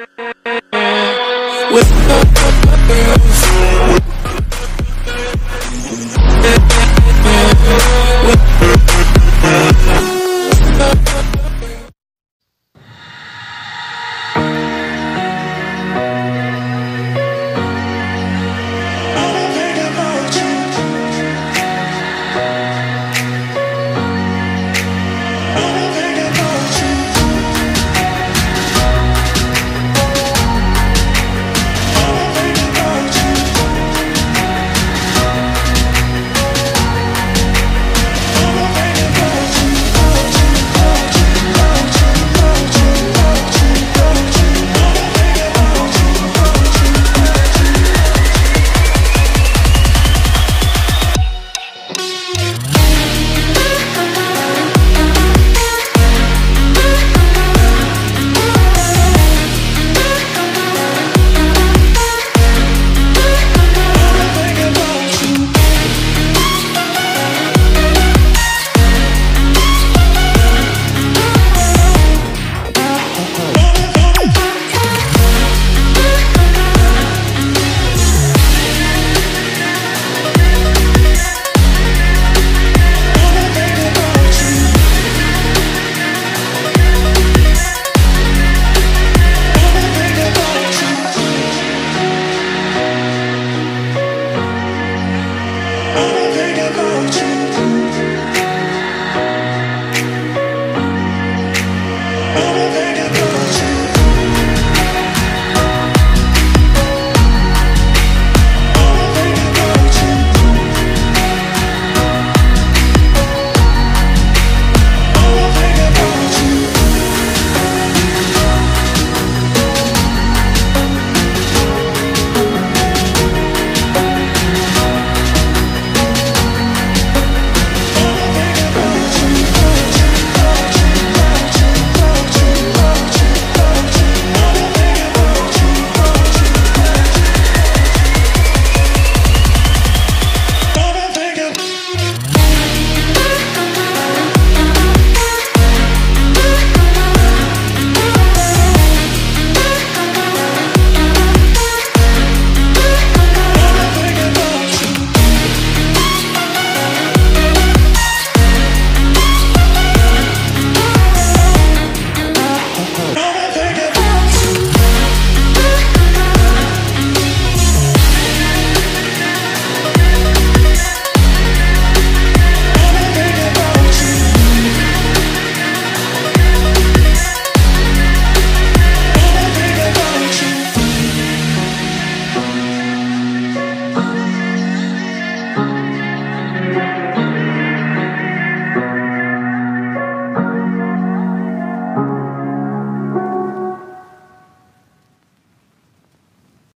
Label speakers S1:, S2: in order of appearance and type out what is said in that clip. S1: With the girls.